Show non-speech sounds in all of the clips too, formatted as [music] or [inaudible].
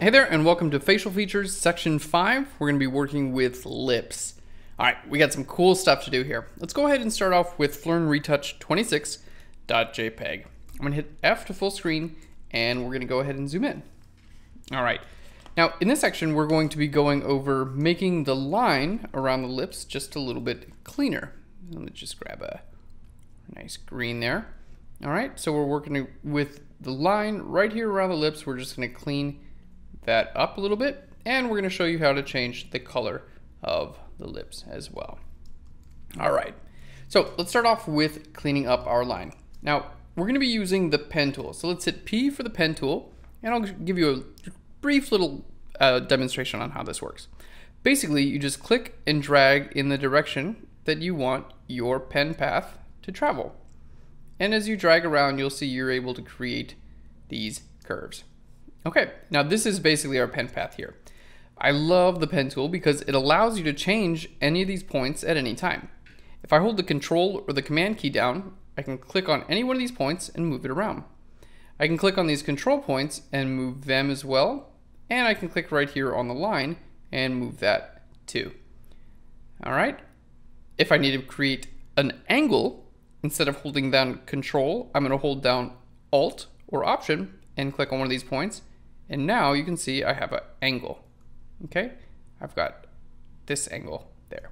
Hey there, and welcome to Facial Features Section 5. We're going to be working with lips. All right, we got some cool stuff to do here. Let's go ahead and start off with Phlearn Retouch 26.jpg. I'm going to hit F to full screen, and we're going to go ahead and zoom in. All right, now in this section, we're going to be going over making the line around the lips just a little bit cleaner. Let me just grab a nice green there. All right, so we're working with the line right here around the lips. We're just going to clean that up a little bit and we're going to show you how to change the color of the lips as well. All right, so let's start off with cleaning up our line. Now, we're going to be using the pen tool. So let's hit P for the pen tool and I'll give you a brief little uh, demonstration on how this works. Basically, you just click and drag in the direction that you want your pen path to travel. And as you drag around, you'll see you're able to create these curves. Okay, now this is basically our pen path here. I love the pen tool because it allows you to change any of these points at any time. If I hold the control or the command key down, I can click on any one of these points and move it around. I can click on these control points and move them as well. And I can click right here on the line and move that too. All right. If I need to create an angle, instead of holding down control, I'm going to hold down alt or option and click on one of these points and now you can see I have an angle. Okay, I've got this angle there.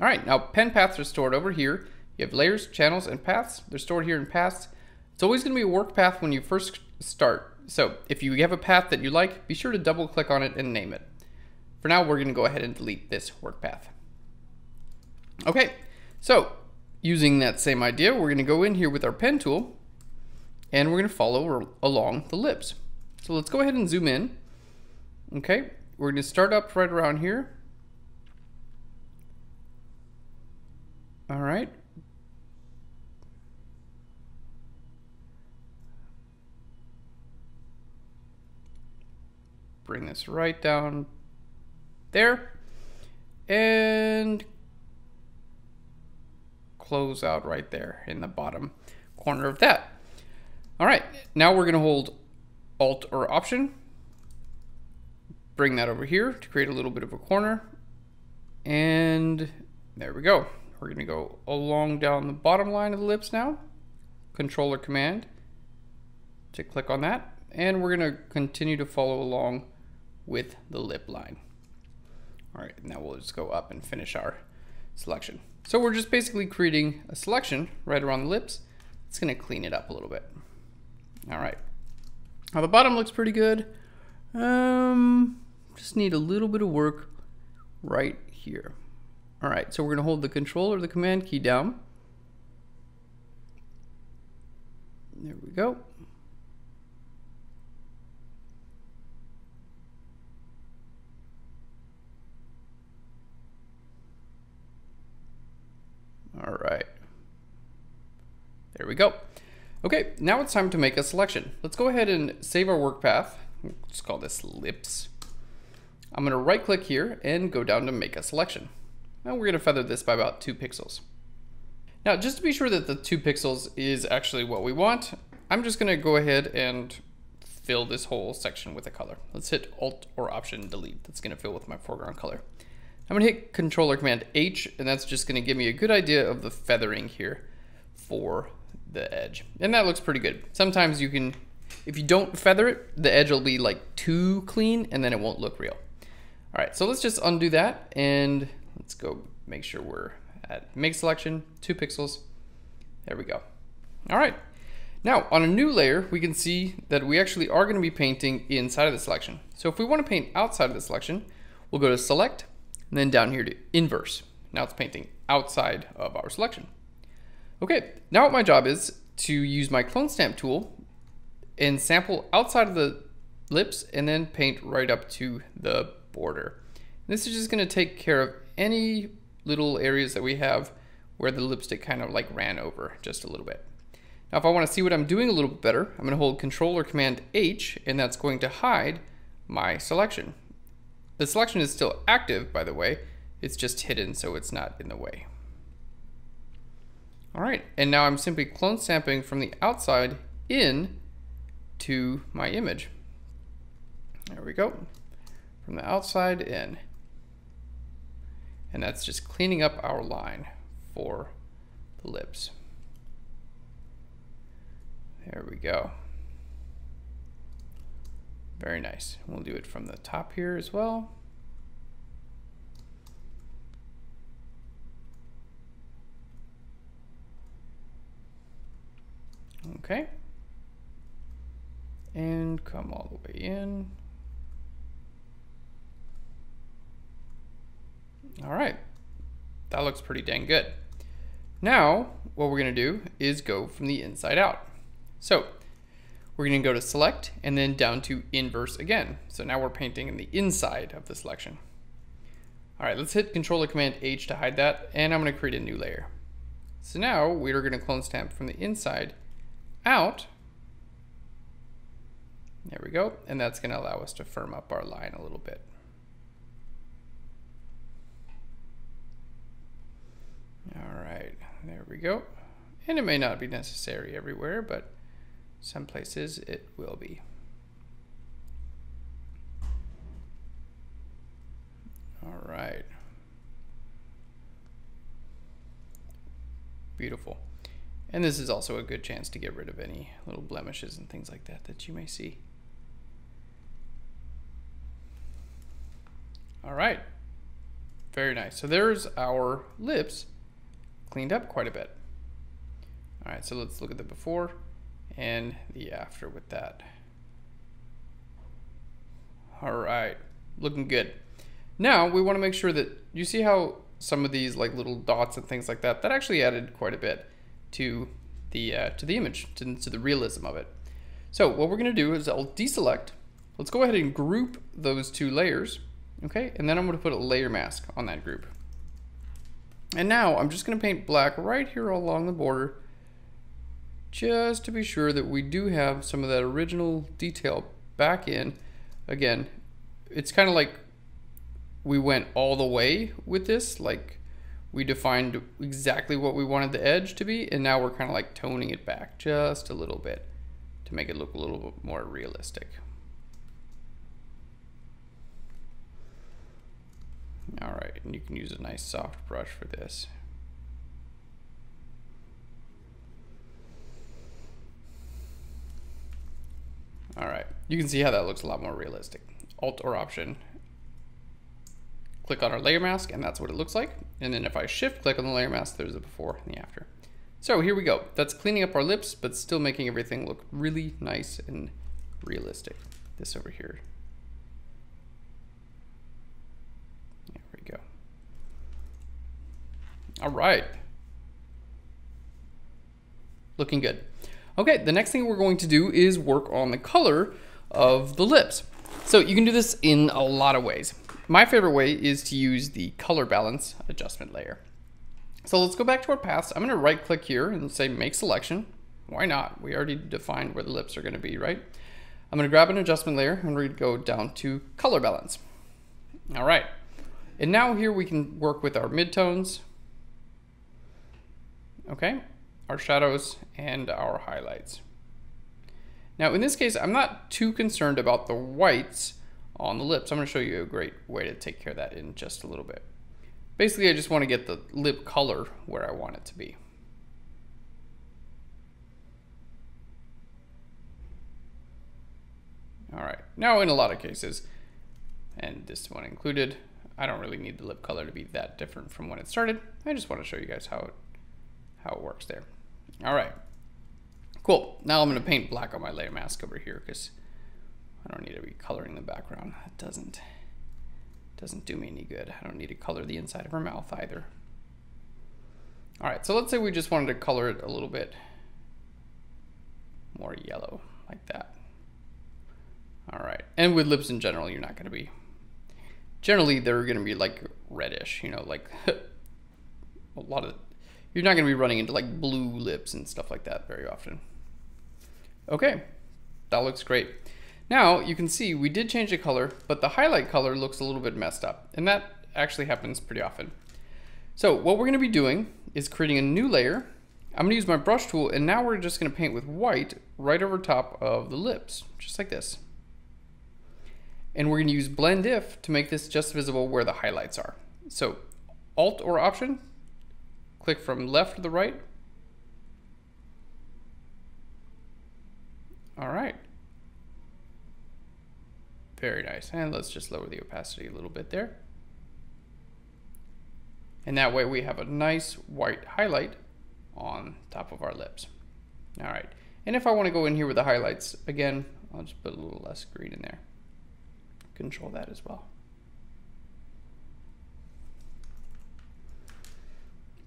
All right, now pen paths are stored over here. You have layers, channels, and paths. They're stored here in paths. It's always gonna be a work path when you first start. So if you have a path that you like, be sure to double click on it and name it. For now, we're gonna go ahead and delete this work path. Okay, so using that same idea, we're gonna go in here with our pen tool and we're gonna follow along the lips. So let's go ahead and zoom in. Okay, we're going to start up right around here. All right. Bring this right down there. And close out right there in the bottom corner of that. All right, now we're going to hold Alt or Option. Bring that over here to create a little bit of a corner. And there we go. We're going to go along down the bottom line of the lips now. Control or Command to click on that. And we're going to continue to follow along with the lip line. All right, now we'll just go up and finish our selection. So we're just basically creating a selection right around the lips. It's gonna clean it up a little bit. All right. Now the bottom looks pretty good. Um, just need a little bit of work right here. All right, so we're gonna hold the control or the command key down. There we go. All right. There we go. Okay, now it's time to make a selection. Let's go ahead and save our work path. Let's call this lips. I'm gonna right click here and go down to make a selection. Now we're gonna feather this by about two pixels. Now, just to be sure that the two pixels is actually what we want, I'm just gonna go ahead and fill this whole section with a color. Let's hit Alt or Option Delete. That's gonna fill with my foreground color. I'm gonna hit Controller Command H, and that's just gonna give me a good idea of the feathering here for the edge. And that looks pretty good. Sometimes you can, if you don't feather it, the edge will be like too clean and then it won't look real. All right, so let's just undo that and let's go make sure we're at make selection, two pixels. There we go. All right. Now on a new layer, we can see that we actually are gonna be painting inside of the selection. So if we wanna paint outside of the selection, we'll go to select and then down here to inverse. Now it's painting outside of our selection. Okay, now what my job is to use my clone stamp tool and sample outside of the lips and then paint right up to the border. This is just gonna take care of any little areas that we have where the lipstick kind of like ran over just a little bit. Now if I wanna see what I'm doing a little bit better, I'm gonna hold Control or Command H and that's going to hide my selection. The selection is still active, by the way, it's just hidden so it's not in the way. All right, and now I'm simply clone stamping from the outside in to my image. There we go. From the outside in. And that's just cleaning up our line for the lips. There we go. Very nice. We'll do it from the top here as well. Okay. And come all the way in. All right. That looks pretty dang good. Now, what we're going to do is go from the inside out. So, we're going to go to select and then down to inverse again. So now we're painting in the inside of the selection. All right, let's hit Control or Command H to hide that, and I'm going to create a new layer. So now we are going to clone stamp from the inside out. There we go, and that's going to allow us to firm up our line a little bit. All right, there we go. And it may not be necessary everywhere, but some places it will be. All right. Beautiful. And this is also a good chance to get rid of any little blemishes and things like that that you may see. All right. Very nice. So there's our lips cleaned up quite a bit. All right, so let's look at the before and the after with that. All right, looking good. Now we want to make sure that you see how some of these like little dots and things like that, that actually added quite a bit to the, uh, to the image, to, to the realism of it. So what we're gonna do is I'll deselect. Let's go ahead and group those two layers, okay? And then I'm gonna put a layer mask on that group. And now I'm just gonna paint black right here along the border just to be sure that we do have some of that original detail back in. Again, it's kind of like we went all the way with this, like we defined exactly what we wanted the edge to be, and now we're kind of like toning it back just a little bit to make it look a little bit more realistic. All right, and you can use a nice soft brush for this. All right, you can see how that looks a lot more realistic. Alt or Option, click on our layer mask, and that's what it looks like. And then if I shift click on the layer mask, there's a before and the after. So here we go. That's cleaning up our lips, but still making everything look really nice and realistic. This over here. There we go. All right. Looking good. Okay, the next thing we're going to do is work on the color of the lips. So you can do this in a lot of ways. My favorite way is to use the color balance adjustment layer. So let's go back to our paths. I'm gonna right click here and say make selection. Why not? We already defined where the lips are gonna be, right? I'm gonna grab an adjustment layer and we're gonna go down to color balance. All right. And now here we can work with our midtones. Okay, our shadows, and our highlights. Now in this case, I'm not too concerned about the whites on the lips. I'm going to show you a great way to take care of that in just a little bit. Basically, I just want to get the lip color where I want it to be. All right, now in a lot of cases, and this one included, I don't really need the lip color to be that different from when it started. I just want to show you guys how it, how it works there. All right. Cool. Now I'm going to paint black on my layer mask over here because I don't need to be coloring the background. It doesn't, doesn't do me any good. I don't need to color the inside of her mouth either. All right, so let's say we just wanted to color it a little bit more yellow, like that. All right, and with lips in general, you're not gonna be, generally they're gonna be like reddish, you know, like [laughs] a lot of you're not going to be running into like blue lips and stuff like that very often. Okay, that looks great. Now you can see we did change the color, but the highlight color looks a little bit messed up. And that actually happens pretty often. So what we're going to be doing is creating a new layer. I'm going to use my brush tool and now we're just going to paint with white right over top of the lips, just like this. And we're gonna use blend if to make this just visible where the highlights are. So Alt or Option, click from left to the right. All right. Very nice. And let's just lower the opacity a little bit there. And that way we have a nice white highlight on top of our lips. All right. And if I want to go in here with the highlights, again, I'll just put a little less green in there. Control that as well.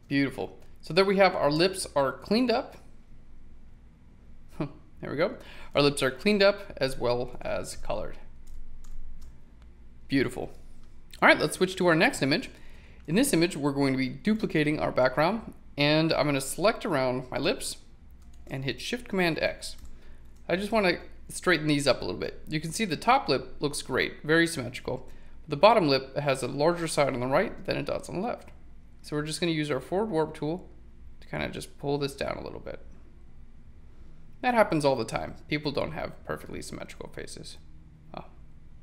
Beautiful. So there we have our lips are cleaned up. [laughs] there we go. Our lips are cleaned up as well as colored. Beautiful. All right, let's switch to our next image. In this image, we're going to be duplicating our background and I'm going to select around my lips and hit Shift Command X. I just want to straighten these up a little bit. You can see the top lip looks great, very symmetrical. The bottom lip has a larger side on the right than it does on the left. So we're just going to use our forward warp tool to kind of just pull this down a little bit. That happens all the time. People don't have perfectly symmetrical faces. Well,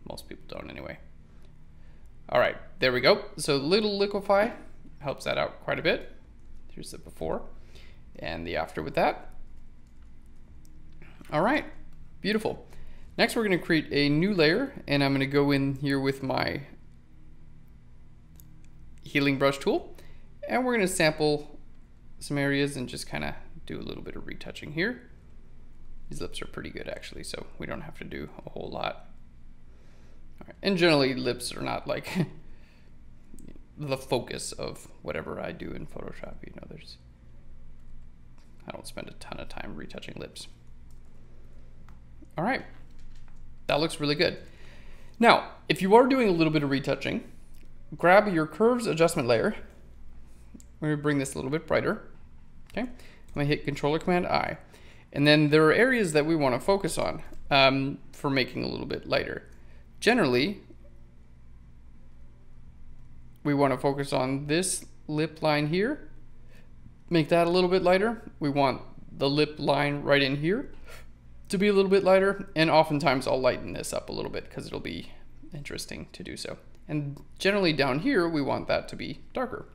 most people don't anyway. All right, there we go. So little liquify helps that out quite a bit. Here's the before and the after with that. All right, beautiful. Next, we're gonna create a new layer and I'm gonna go in here with my healing brush tool and we're gonna sample some areas and just kind of do a little bit of retouching here. These lips are pretty good actually, so we don't have to do a whole lot. And generally lips are not like [laughs] the focus of whatever I do in Photoshop. You know, there's, I don't spend a ton of time retouching lips. All right, that looks really good. Now, if you are doing a little bit of retouching, grab your curves adjustment layer. We're gonna bring this a little bit brighter. Okay, I'm gonna hit Controller Command I. And then there are areas that we wanna focus on um, for making a little bit lighter. Generally, we want to focus on this lip line here. Make that a little bit lighter. We want the lip line right in here to be a little bit lighter. And oftentimes I'll lighten this up a little bit because it'll be interesting to do so. And generally down here, we want that to be darker.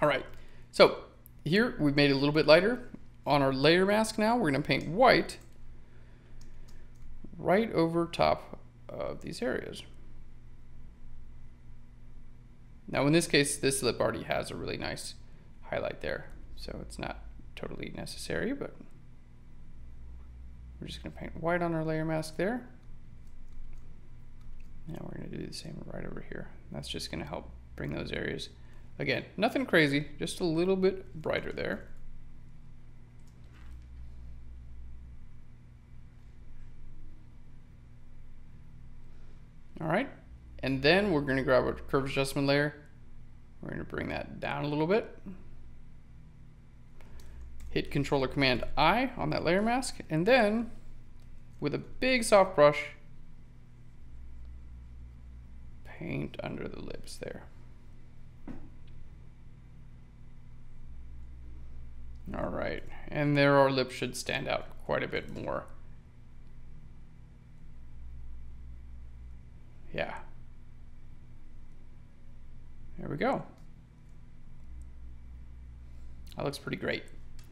All right, so here we've made it a little bit lighter. On our layer mask now, we're gonna paint white right over top of these areas. Now in this case, this lip already has a really nice highlight there, so it's not totally necessary, but we're just gonna paint white on our layer mask there. Now we're gonna do the same right over here. That's just gonna help bring those areas. Again, nothing crazy, just a little bit brighter there. All right, and then we're gonna grab a curve adjustment layer. We're gonna bring that down a little bit. Hit controller command I on that layer mask, and then with a big soft brush, paint under the lips there. All right, and there our lips should stand out quite a bit more. Yeah. There we go. That looks pretty great.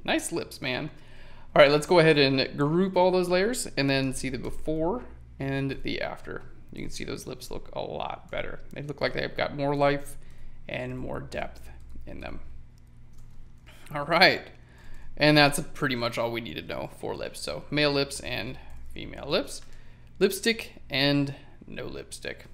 Nice lips, man. All right, let's go ahead and group all those layers and then see the before and the after. You can see those lips look a lot better. They look like they've got more life and more depth in them. All right, and that's pretty much all we need to know for lips. So male lips and female lips, lipstick and no lipstick.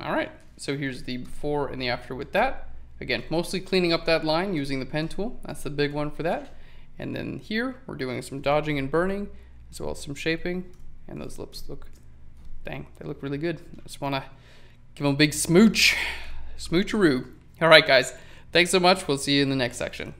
All right, so here's the before and the after with that. Again, mostly cleaning up that line using the pen tool. That's the big one for that. And then here, we're doing some dodging and burning, as well as some shaping. And those lips look, dang, they look really good. I just wanna give them a big smooch, smoocheroo. All right, guys, thanks so much. We'll see you in the next section.